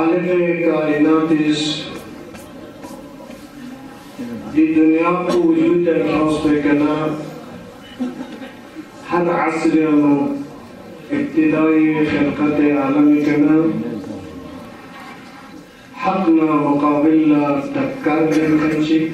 متعلقه کائنات است دی دنیا کو وجود احساس بکنه هر عصر و ابتدای خلقت عالم کنه حقنا مقابلنا تکر بکنشی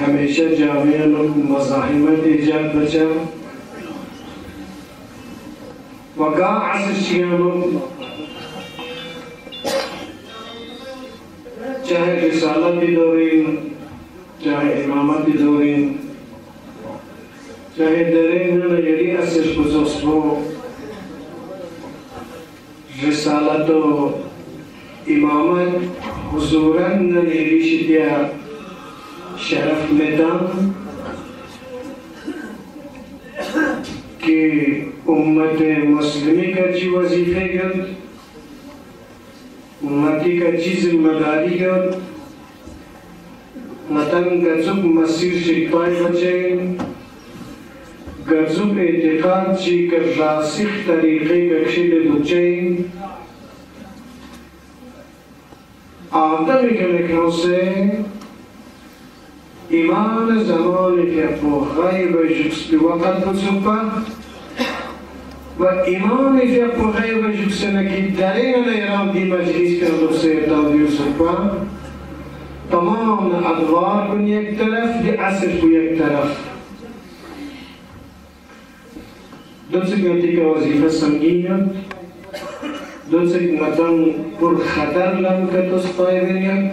همیشه جامعه مزاحمت ایجاد بچه وقع عصر شیانو چاہے رسالت کی دورین، چاہے امامت کی دورین، چاہے درین نہ یری عصر گزشتو رسالت و امامت حضورن نہ یری شدیا شرف میدان، کہ امت مسلمی کا چی وظیفه گرد امتی کا چی ذمہ داری گرد وطن گرزب مسیر شکفای بچه گرزب اعتقاد چی کر راسخ طریقه گرشید دوچه آدم کنکنو سے ایمان زمانی که افو غیب شکست وقت بسپا و ایمان که په غیب جکس نکی درین ایران دی مجلس کرد و سیر داوی سوپا تمام ادوار کن یک طرف دی عصر کو یک طرف دو سکتی که وظیفه سنگین دو سکتن پر خطر لم که تسطای بینید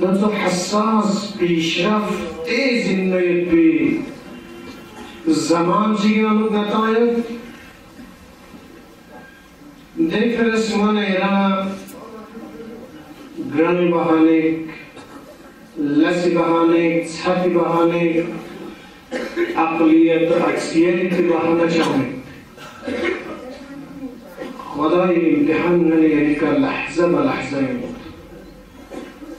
دو حساس پیشرفت تیز نیت پی زمان جیانو گتاید دیکھ رسمان ایران گرانی بہانک لسی بہانک چھتی بہانک اقلیت و اکسیت بہانا چاہنے خدای امتحان نلی یعنی که لحظه با لحظه یمون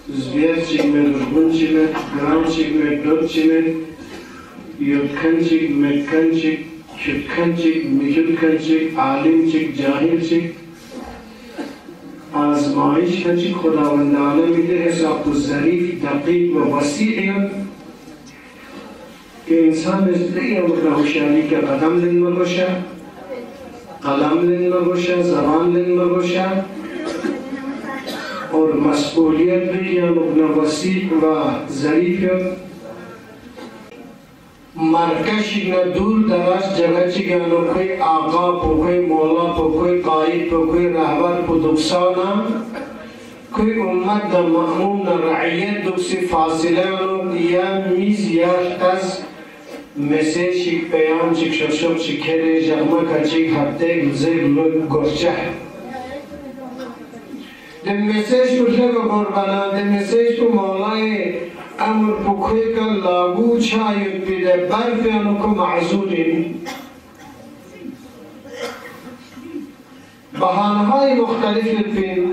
زبیر چیگمه رخون چیگمه گرام چیگمه دود چیگمه یودکن چیگ مکن چیگ شدکن چیگ میجودکن چیگ عالم چیگ جاہل چیگ آزمایش کن چیگ خداوندانه میده حساب و ظریف، دقیق و وسیعیت که انسان از دیگه مکنه ہوشیاری که قدم لن مگوشه قلم لن مگوشه زبان لن مگوشه اور مسئولیت بھی یا مبنا وسیع و ظریف ہے مرکشی نه دور درست جگه چی گانو کوئی آقا پو کوئی مولا پو کوئی قائد پو کوئی رهبر پو دکسانا کوئی امت در مأموم رعیت دوکسی فاصله رو یا میز یا کس مثل شک پیام چیک شب شکره جغمه کچک هفته گزه گلو گرچه. The message to Jehovah Gorbana, the message مولای امر بکویکا لابو چایت بیده برفیانو که معزولی. بحانه های مختلف پید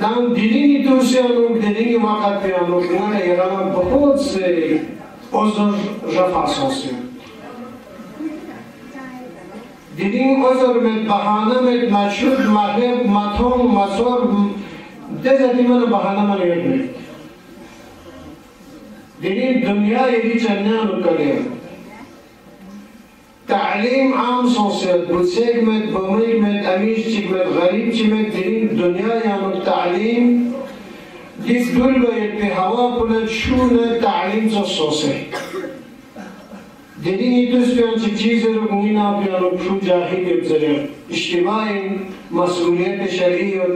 دام دینی دوسیانو دینی وقت بیانو کنان ایران بخود سی. عذر رفع اساسی. دینی عذر مد بحانه مد مشروط مغرب مطوم مصور دزدی من بحانه من یاد دلیل دنیای دی چنیانو کریم تعلیم عام سوسیال بود سیگمت بمیگمت امیش چیگمت غریب چیگمت دلیل دنیای عام تعلیم ديس كله يتهوا كنا شونا تعليم سوسي ديني تسبيان تجيز ربنا بيانو شو جاهل يبزرين اجتماعي مسؤولية شرعية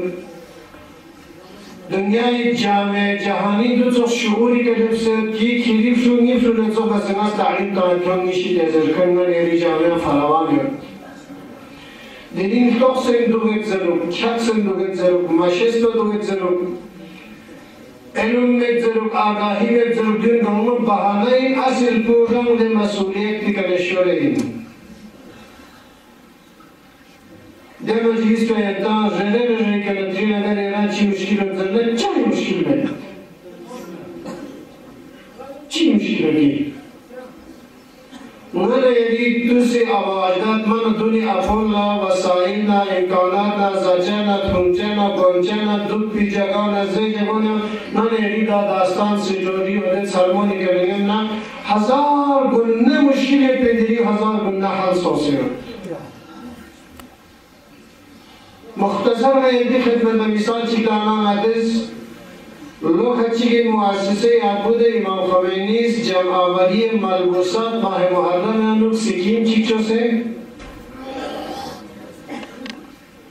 دنیای جامع جهانی دو تا شعوری که لبسه یک کلیف شو نیف شو لبسه بس ناس تعلیم تانتون نیشی تزر کنن ایری جامع فراوان یاد دینین توق سن دو بگذارو چک سن دو بگذارو مشست دو بگذارو علم بگذارو آگاهی بگذارو دین دونو بحانه این اصل پروگرام ده مسئولیت دیگر شوره N Demek ki istoje ta žene žene na trina mene rači muškilo za ne čaj muškilo mene. چی مشکل کی من یعنی دوسری آوازداد من دونی افولا وسائلنا امکاناتنا زجنا تونچنا گونچنا دود پی جگانا زی جگانا من یعنی دا داستان سجوری و دن سرمونی کرنگم نا هزار گنه مشکل پیدری هزار گنه حل سوسیون مختصر میں یہ خدمت مثال چکانا مدس لوگ چیگه مؤسسه عبود امام خمینیس، جمع آوری ملبوسات ماه محرم انوک سکیم چی چوسه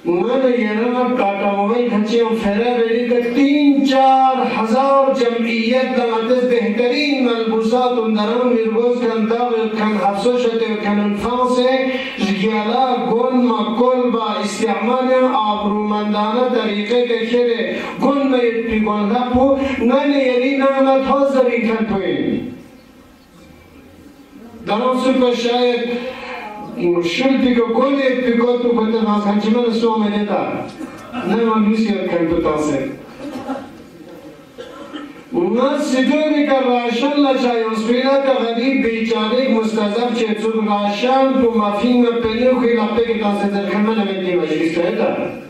من یرم ٹاٹا موبائل کھچے ہم فیرا بیری کا تین چار ہزار جمعیت کا مدد بہترین ملبوسات اندرم مرگوز کن داغ کن حفظو شده کن انفانس جگیالا گله ما کل با استعمال آبرومندانه طریقه که شده گل به پیگانده پو نن یعنی نعمت ها زری کن پوین. در آن سو شاید شل پیگو گل پیگو تو بده ناز. هنچی من سو آمده دار. نه ما روز یاد کن تو تاسه. Bundan sidoni karraşan la çayospina kavani beyçanik mustazap çetzuk raşan bu mafin ve pelin kıyla pek gazetel hemen emekli mecliste eder.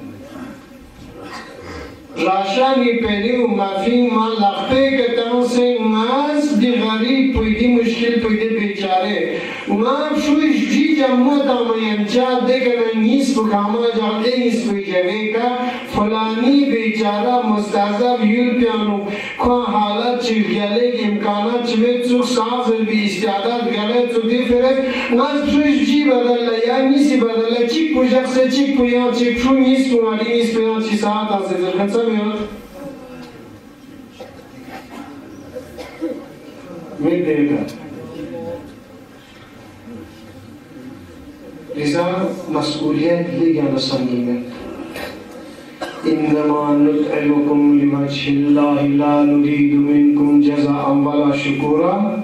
Rashani Periu Mafin Man Lakhte ke tan se mas di gharib puydi mushkil puydi bechare. Ma shuish ji jammata mayam cha dekana nis ko kama jaate is pui jave ka fulani bechara mustazab yul pyanu ko halat chil gale ke imkana chve chuk saaf bi istiadat gale chudi feres ma shuish ji badalla ya nis badalla chik pujak se chik puyan chik shu nis ko ali nis puyan chi saat azizir. muyuz? Bir dakika. Rıza mas'uliyetle yana samimi. İnnemâ nut'ilukum limeçhillâhi la nuridu minkum ceza'an ve la şükura.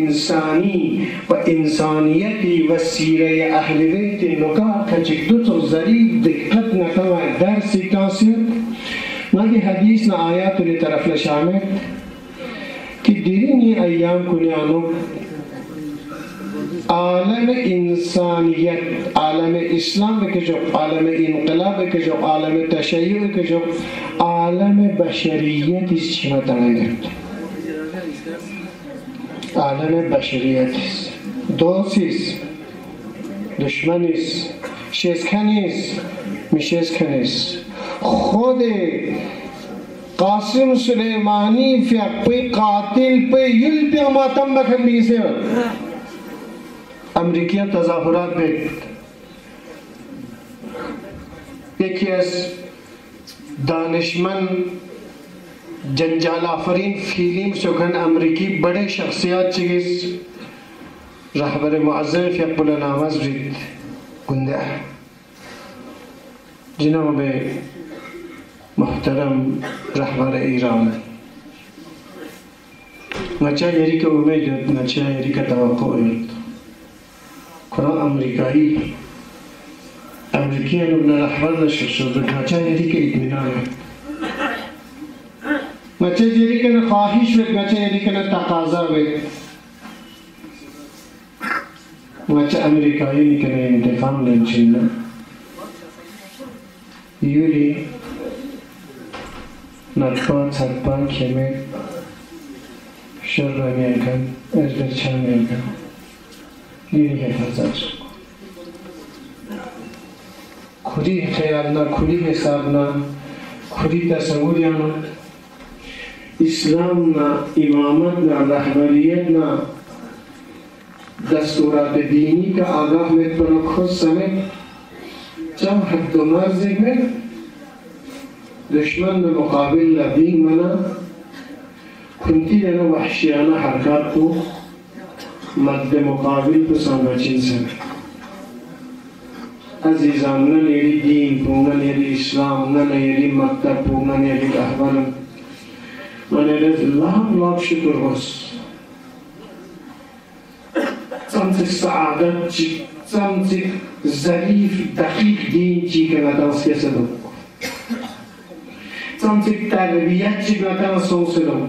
insani ve insaniyeti ve sire-i ehl-i beyt-i nukat kaçıkdutu zarif dikkat nakama dersi kasir nagi hadis na ayat ile taraflaşamet ki dirini ayyam kunyanuk alem insaniyet, alem İslam ki çok, alem inkılab ki çok, alem teşeyyü ki çok, alem beşeriyet işçime. عالم بشریت اس چیما تنگرد عالم بشریت است. دوسیس دشمنیس شسکنیس میشسکنیس خود قاسم سلیمانی فی اقوی قاتل پہ یل پہ ماتم بکھن بیسے امریکی تظاهرات به یکی از دانشمند جنجال آفرین فیلم سکن امریکی بڑے شخصیات چیز رهبر معظم فیق نامز رید گنده. جناب محترم رهبر ایران نچه یری که امید نچه یری که توقع یاد. کنان امریکایی امریکی هم ابن رحمت نشد شد نچه یری که اتمنان نچه یری که خواهش بید نچه یری که تقاضا بید نچه امریکایی نکنه انتقام لین لنچین یوری نتپا تتپا کمی شر میکن ازدر چه میکن دینی حفاظت کلی خیال نه کلی حساب نه کلی تصور نه اسلام نه امامت نه رهبریت نه دستورات دینی کا آگاہ میں پر خود سمیت جب حد و مرزی میں دشمن مقابل لبین منا کنتی لنا یعنی وحشیانہ حرکات کو مد مقابل کو سامچین سے عزیزان، نہ نیری دین کو نہ نیری اسلام، نہ نیری مکتب کو نہ نیری احوال when it is love love shukr was tsamtik saadat chik tsamtik zarif dakik din chik natan skesadam tsamtik tarviyat chik natan sosadam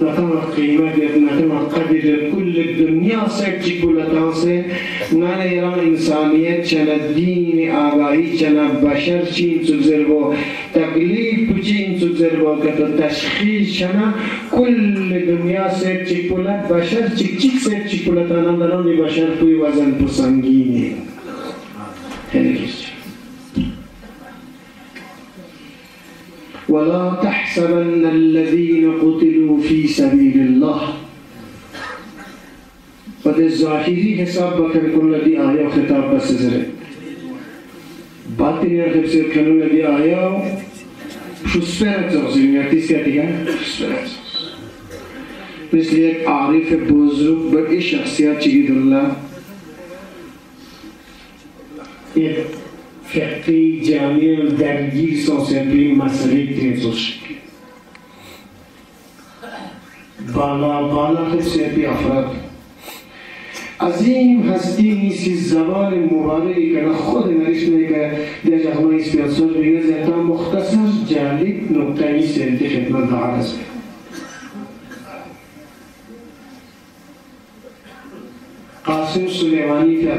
نتا مشس رہے نتم قیمت نتم قدر کل دنیا سے چکولتان سے نان ایران انسانیت چنا دین آگاهی چنا بشر چین سگزر بو تکلیف چین سگزر بو کتا تشخیص چنا کل دنیا سے چکولت بشر چک چک سے چکولتان اندران بشر کوئی وزن پسنگینی خیلی ولا تحسبن الذين قتلوا في سبيل الله. بده ظاهری حساب بكر كل لدی آية وخطاب بس زر باطنی حساب سير كل لدی آية. شو زوزیم یا تیس کیا كتير شسپرت مثل یک عارف بزرگ بقى شخصيات جيد الله إيه. فقه جامع و درگیر ساسد به مسئله تنز بالا بالا خسیتی افراد عظیم هستی نیستی زبان مبارکی که خود نریشنه که در جهان اسپیانسور بگه زیادتا مختصر جالب نقطه نیست انتی خدمت دارد عرض قاسم سلیمانی که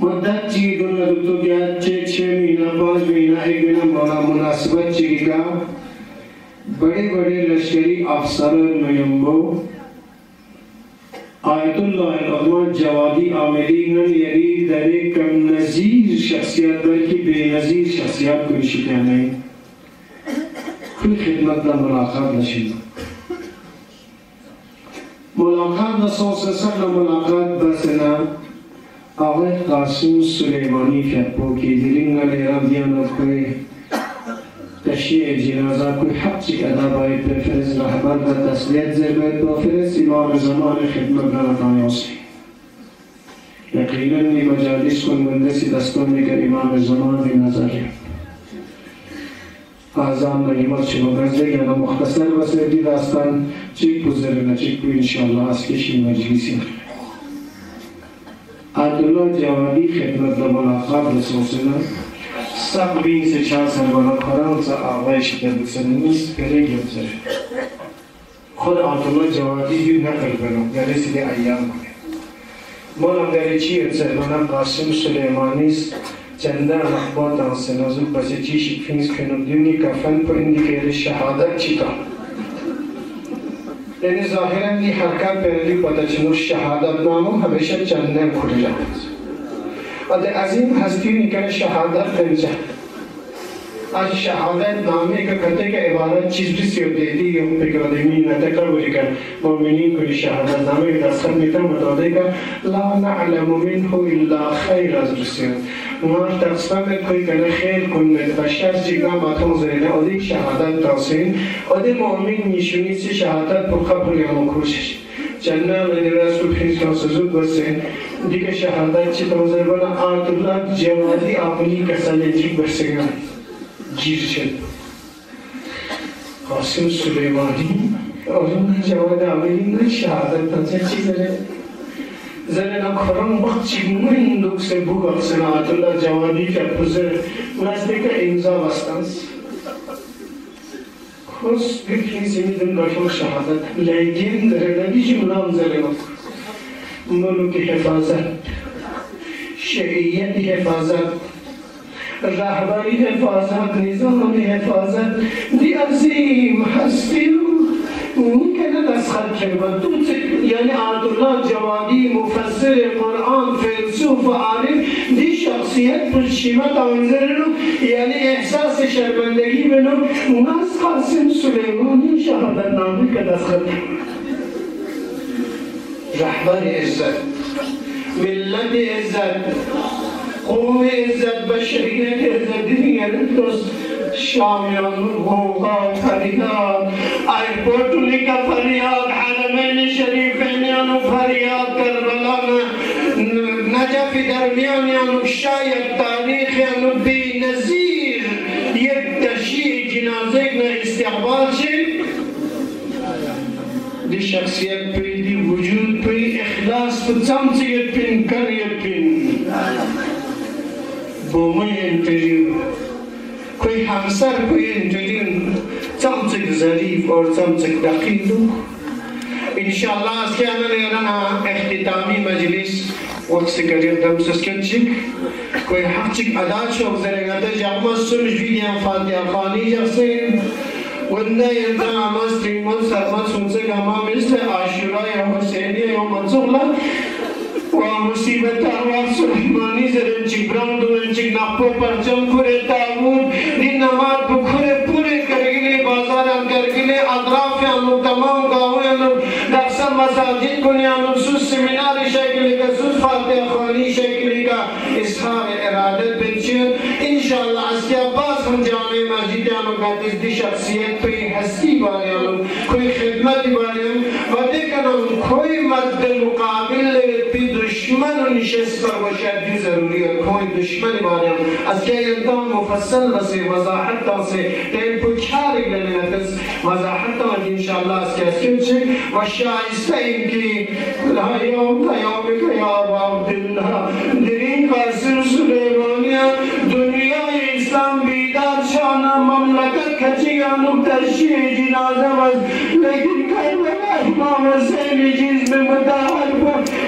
مدت چی دن دکتو کیا چھ چھ مہینہ، پانچ مہینہ، ایک مہینہ مولا مناسبت چی کا؟ بڑے بڑے لشکری افسر نیمبو آیت اللہ العظمہ جوادی آمدی یعنی نن یری در ایک کم نظیر شخصیت، بلکہ بے نظیر شخصیت کوئی شکر نہیں۔ کوئی خدمت نہ ملاقات نشید ملاقات نہ سو سے سب ملاقات بس نہ۔ آقای قاسم سلیمانی که دیرین گلی را دیان از کوی تشیع جنازه کوی حق چی ادا باید فرز رهبر و تسلیت زیر باید فرز امام زمان خدمت را تانیاسی یقینا نی مجالس کن مندسی دستان میگر امام زمان دی نظری آزام را ایمار چی مدرز دیگر و مختصر و سردی داستان چیک بزرگ نچیک بو انشاءالله از کشی مجلیسی خیلی عبدالله جوابی خدمت به ملاقات رسولنا سب بین سه چند سر بالا سه آقای شده بسنمیز کره گمزره خود عبدالله جوابی یو نقل بنام در رسید ایام کنه مولم در چی اتسر بنام قاسم سلیمانی است. چندان اخبار دانسنازو بچه چیشی فینس کنم. دیونی کفن پر اندی شهادت چی کنم یعنی ظاهرا دی حرکت پیلی پاتا چنو شهادت نامو همیشه چندن نم خوری و از این هستی نیکنه شهادت پنجه از شهادت نامه که کہتے کہ عبارت چیز بھی سی ہوتی تھی کہ فکر آدمی نتکر بری کر مومنین کو شهادت نامه که دستخط میتر متوادے کہ لا نعلم منه الا خیر از رسیون ما تقسیم کوئی کنه خیر کنه بشر جیگا ماتون زرینه آدی شهادت تاسین آدی مؤمن نشونی سی شهادت پر قبر یا مکروشش جنه مدیر رسول خیلی سازود بسین دیگه شهادت چی توزر بنا آت الله جوادی آپنی کسالی جیگ برسگان گیر شد قاسم سلیمانی اور جواد آوری نه شهادت تنسه چی داره زن خرم وقت چی من دوک سے بو احسنات اللہ جوانی کا بزر نزدیک امضا وستنس خص بكنيسة ميدن رحمة شهادة لكن رنبيش منام زلمك ملوك حفاظت شرعیت حفاظت رهبری حفاظت نظام حفاظت دی عظیم هستی میکنه دستخط کرد تو یعنی عبدالله جوادی مفسر قرآن فیلسوف عارف دی شخصیت پر شیمت آنزر رو یعنی احساس شرمندگی بنو ناس قاسم سلیمانی شهادت نامی که دستخط رهبر عزت ملت عزت قوم عزت بشریت عزت دیگر دوست. شامیان غوغا فریاد. ایرپورٹ کا فریاد حرمین شریفین یانو فریاد کربلا نجف درمیان یانو شاید تاریخ یانو بی نظیر. یک تشیع جنازه نه استقبال شد. دی شخصیت پی دی وجود پی اخلاص پی چمچیت پین کریت پین بومی انتریو کوئی همسر کوئی انتریو چمچک ظریف اور چمچک دقیقو انشاءاللہ اس کے انا لیرنا اختتامی مجلس وقت سے کریم دم سسکت کوئی حق چک ادا شوق زرگا تا جاقما سمش ویدیان فاتحہ خانی جاسین ونده يرجع مصري منصر مصر منصر ما مثل عاشوراء يا حسيني يا منصور ومصيبة أرواح سليماني زرن جبران دون جگ نپو پرچم کھرے تاغون دی نماز بکھرے پورے کرگلے بازاران کرگلے اطراف انو تمام گاوے انو دقسم مساجد کنی انو سوس سمینار شکلی کا سوس فاتح خانی شکلی کا اظہار ارادت بچن انشاءاللہ اس کے عباس ہم جامع مسجد انو قدس دی شخصیت پہ ہستی بارے انو کوئی خدمت بارے انو و دیکھنا کوئی مد مقابل پی دشمن و نشست پر باشد دی ضروری ہے کوئی دشمن بارے از که انتان مفصل بسه وضاحت تا سه تین پچاری لنه نفس وضاحت تا انشاءاللہ از که اسکن چک و شایسته این که لحیام قیام قیام عبدالله درین قاسر سلیمانیا دنیای اسلام بیدار شانا مملکت کچیان مبتشی جنازه وز لیکن کربلا امام حسین چیز میں مداحل پر